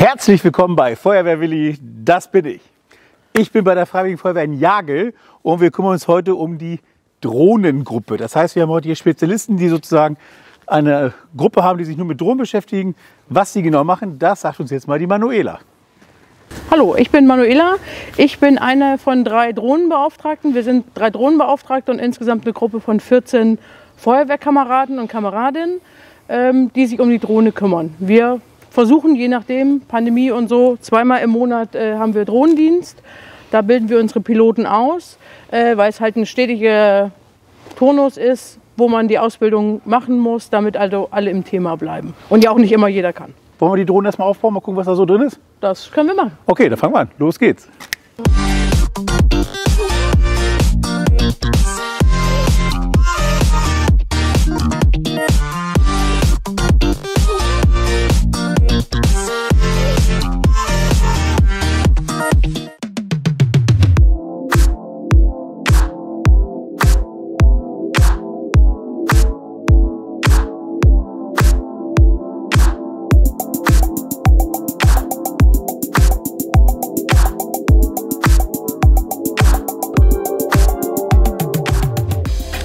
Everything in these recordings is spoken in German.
Herzlich willkommen bei Feuerwehr Willi, das bin ich. Ich bin bei der Freiwilligen Feuerwehr in Jagel und wir kümmern uns heute um die Drohnengruppe. Das heißt, wir haben heute hier Spezialisten, die sozusagen eine Gruppe haben, die sich nur mit Drohnen beschäftigen. Was sie genau machen, das sagt uns jetzt mal die Manuela. Hallo, ich bin Manuela. Ich bin eine von drei Drohnenbeauftragten. Wir sind drei Drohnenbeauftragte und insgesamt eine Gruppe von 14 Feuerwehrkameraden und Kameradinnen, ähm, die sich um die Drohne kümmern. Wir versuchen, je nachdem, Pandemie und so, zweimal im Monat äh, haben wir Drohnendienst. Da bilden wir unsere Piloten aus, äh, weil es halt ein stetiger Turnus ist, wo man die Ausbildung machen muss, damit also alle im Thema bleiben. Und ja auch nicht immer jeder kann. Wollen wir die Drohnen erstmal aufbauen, mal gucken, was da so drin ist? Das können wir machen. Okay, dann fangen wir an. Los geht's.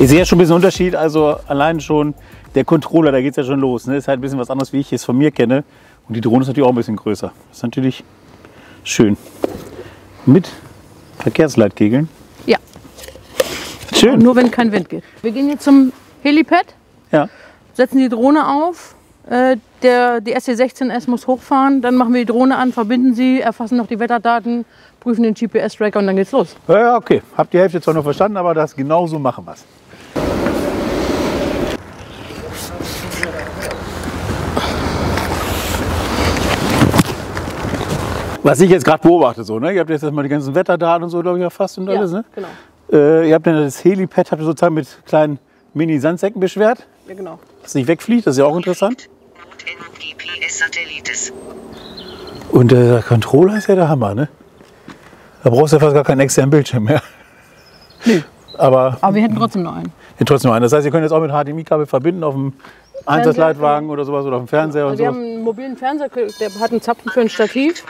Ich sehe ja schon ein bisschen Unterschied. Also allein schon der Controller, da geht es ja schon los. Ne? Ist halt ein bisschen was anderes, wie ich es von mir kenne. Und die Drohne ist natürlich auch ein bisschen größer. Das ist natürlich schön. Mit Verkehrsleitkegeln. Ja. Schön. Nur wenn kein Wind geht. Wir gehen jetzt zum Helipad, Ja. setzen die Drohne auf. Äh, der, die SC-16S muss hochfahren. Dann machen wir die Drohne an, verbinden sie, erfassen noch die Wetterdaten, prüfen den GPS-Tracker und dann geht's los. Ja, okay. Hab die Hälfte zwar noch verstanden, aber das genau so machen wir Was ich jetzt gerade beobachte, so, ne? ihr habt jetzt erstmal die ganzen Wetterdaten und so, glaube ich, erfasst und alles. Ne? genau. Äh, ihr habt dann das Helipad habt ihr sozusagen mit kleinen Mini-Sandsäcken beschwert, Ja, genau. dass es nicht wegfliegt. Das ist ja auch interessant. Und der Controller ist ja der Hammer, ne? Da brauchst du ja fast gar keinen externen Bildschirm mehr. Nee. Aber Aber wir hätten trotzdem noch einen. ja, trotzdem einen. Das heißt, ihr könnt jetzt auch mit HDMI-Kabel verbinden auf dem Einsatzleitwagen oder sowas oder auf dem Fernseher und Also wir sowas. haben einen mobilen Fernseher, der hat einen Zapfen für ein Stativ.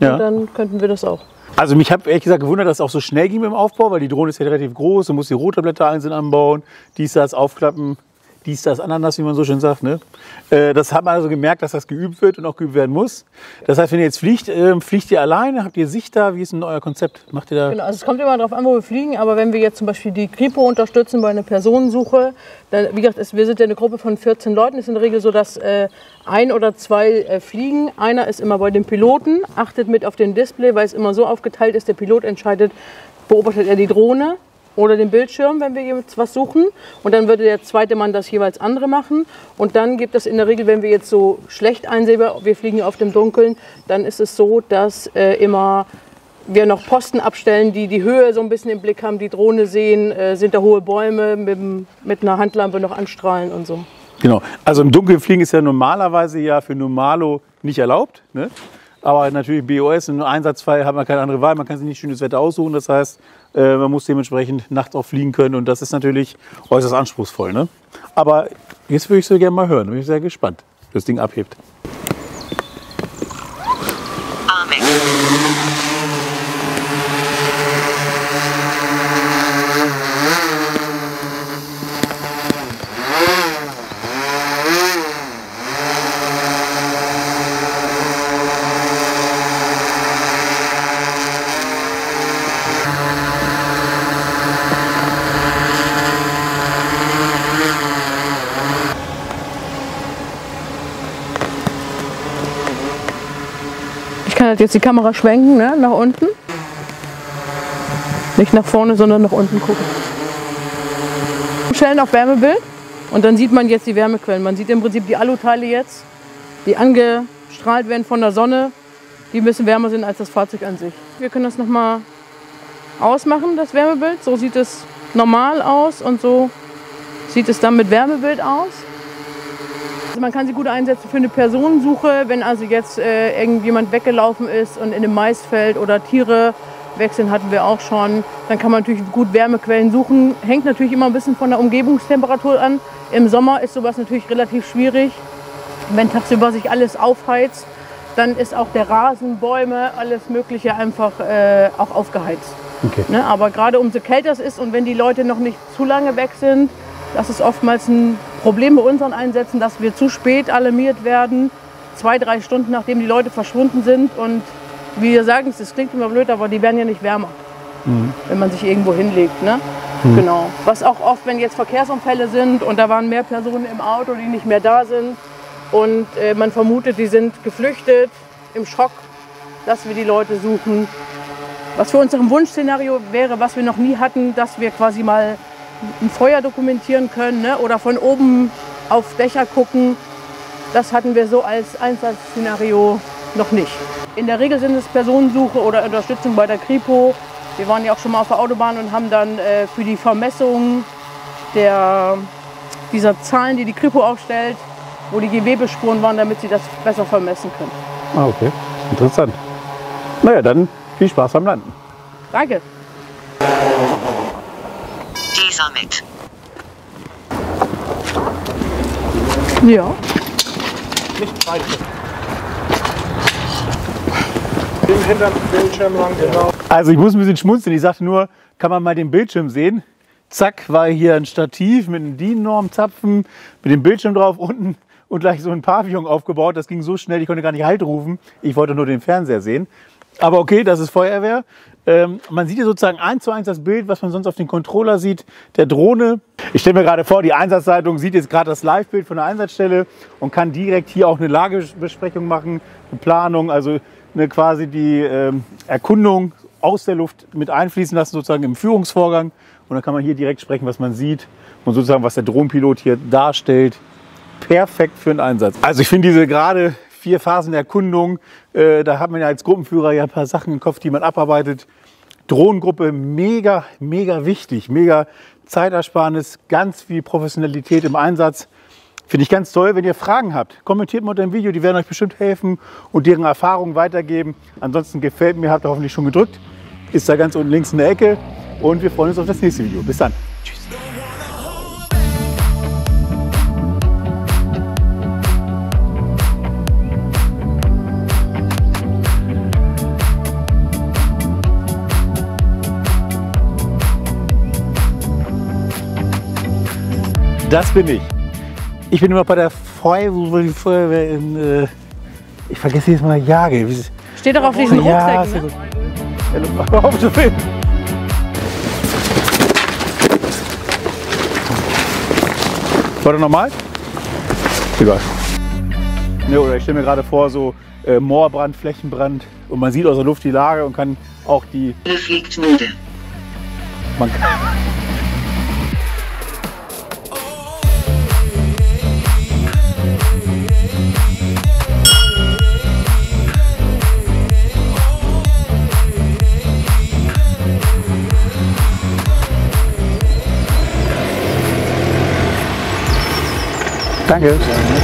Ja. Und dann könnten wir das auch. Also mich hat ehrlich gesagt gewundert, dass es auch so schnell ging mit dem Aufbau, weil die Drohne ist ja relativ groß, du musst die Rotorblätter einzeln anbauen, dies, das, aufklappen, dies, das, Ananas, wie man so schön sagt. Ne? Äh, das hat man also gemerkt, dass das geübt wird und auch geübt werden muss. Das heißt, wenn ihr jetzt fliegt, ähm, fliegt ihr alleine? Habt ihr Sicht da? Wie ist denn euer Konzept? Macht ihr da? Genau, also es kommt immer darauf an, wo wir fliegen, aber wenn wir jetzt zum Beispiel die Kripo unterstützen bei einer Personensuche, dann, wie gesagt, es, wir sind ja eine Gruppe von 14 Leuten, es ist in der Regel so, dass äh, ein oder zwei äh, fliegen. Einer ist immer bei dem Piloten, achtet mit auf den Display, weil es immer so aufgeteilt ist, der Pilot entscheidet, beobachtet er die Drohne oder den Bildschirm, wenn wir jetzt was suchen. Und dann würde der zweite Mann das jeweils andere machen. Und dann gibt es in der Regel, wenn wir jetzt so schlecht einsehbar, wir fliegen auf dem Dunkeln, dann ist es so, dass äh, immer wir noch Posten abstellen, die die Höhe so ein bisschen im Blick haben, die Drohne sehen, äh, sind da hohe Bäume mit, mit einer Handlampe noch anstrahlen und so. Genau. Also im Dunkeln fliegen ist ja normalerweise ja für Normalo nicht erlaubt. Ne? Aber natürlich BOS, im Einsatzfall hat man keine andere Wahl. Man kann sich nicht schönes Wetter aussuchen. Das heißt, äh, man muss dementsprechend nachts auch fliegen können. Und das ist natürlich äußerst anspruchsvoll. Ne? Aber jetzt würde ich so gerne mal hören. Bin ich sehr gespannt, wie das Ding abhebt. Halt jetzt die Kamera schwenken, ne, nach unten. Nicht nach vorne, sondern nach unten gucken. Stellen auf Wärmebild und dann sieht man jetzt die Wärmequellen. Man sieht im Prinzip die Aluteile jetzt, die angestrahlt werden von der Sonne, die ein bisschen wärmer sind als das Fahrzeug an sich. Wir können das nochmal ausmachen, das Wärmebild. So sieht es normal aus und so sieht es dann mit Wärmebild aus. Man kann sie gut einsetzen für eine Personensuche, wenn also jetzt äh, irgendjemand weggelaufen ist und in einem Maisfeld oder Tiere wechseln hatten wir auch schon. Dann kann man natürlich gut Wärmequellen suchen. Hängt natürlich immer ein bisschen von der Umgebungstemperatur an. Im Sommer ist sowas natürlich relativ schwierig. Wenn tagsüber sich alles aufheizt, dann ist auch der Rasen, Bäume, alles Mögliche einfach äh, auch aufgeheizt. Okay. Ne? Aber gerade umso kälter es ist und wenn die Leute noch nicht zu lange weg sind, das ist oftmals ein Problem bei unseren Einsätzen, dass wir zu spät alarmiert werden, zwei, drei Stunden nachdem die Leute verschwunden sind. Und wie wir sagen, es klingt immer blöd, aber die werden ja nicht wärmer, wenn man sich irgendwo hinlegt. Ne? Genau. Was auch oft, wenn jetzt Verkehrsunfälle sind und da waren mehr Personen im Auto, die nicht mehr da sind und äh, man vermutet, die sind geflüchtet im Schock, dass wir die Leute suchen. Was für unserem Wunschszenario wäre, was wir noch nie hatten, dass wir quasi mal ein Feuer dokumentieren können ne? oder von oben auf Dächer gucken. Das hatten wir so als Einsatzszenario noch nicht. In der Regel sind es Personensuche oder Unterstützung bei der Kripo. Wir waren ja auch schon mal auf der Autobahn und haben dann äh, für die Vermessung der, dieser Zahlen, die die Kripo aufstellt, wo die Gewebespuren waren, damit sie das besser vermessen können. Ah, okay. Interessant. Naja, dann viel Spaß beim Landen. Danke. Dieser mit. Ja. Nicht beide. Den hinterm Bildschirm lang, genau. Also ich muss ein bisschen schmunzeln. Ich sagte nur, kann man mal den Bildschirm sehen? Zack, war hier ein Stativ mit einem DIN-Norm-Zapfen, mit dem Bildschirm drauf unten und gleich so ein Pavillon aufgebaut. Das ging so schnell, ich konnte gar nicht Halt rufen. Ich wollte nur den Fernseher sehen. Aber okay, das ist Feuerwehr. Ähm, man sieht hier sozusagen eins zu eins das Bild, was man sonst auf den Controller sieht, der Drohne. Ich stelle mir gerade vor, die Einsatzleitung sieht jetzt gerade das Live-Bild von der Einsatzstelle und kann direkt hier auch eine Lagebesprechung machen, eine Planung, also eine quasi die ähm, Erkundung aus der Luft mit einfließen lassen, sozusagen im Führungsvorgang. Und dann kann man hier direkt sprechen, was man sieht und sozusagen, was der Drohnenpilot hier darstellt. Perfekt für einen Einsatz. Also ich finde diese gerade vier Phasen Erkundung, äh, da hat man ja als Gruppenführer ja ein paar Sachen im Kopf, die man abarbeitet. Drohnengruppe mega, mega wichtig, mega Zeitersparnis, ganz viel Professionalität im Einsatz. Finde ich ganz toll. Wenn ihr Fragen habt, kommentiert mal unter dem Video, die werden euch bestimmt helfen und deren Erfahrungen weitergeben. Ansonsten gefällt mir, habt ihr hoffentlich schon gedrückt. Ist da ganz unten links in der Ecke. Und wir freuen uns auf das nächste Video. Bis dann. Das bin ich. Ich bin immer bei der Feuerwehr, in, äh, ich vergesse jetzt mal Jage. Steht doch auf Ja, sehr Ne? gut. Ja, Hör auf zu filmen. War das normal? Egal. Ne, oder ich stelle mir gerade vor, so äh, Moorbrand, Flächenbrand und man sieht aus der Luft die Lage und kann auch die. Fliegt müde. Man kann, Danke.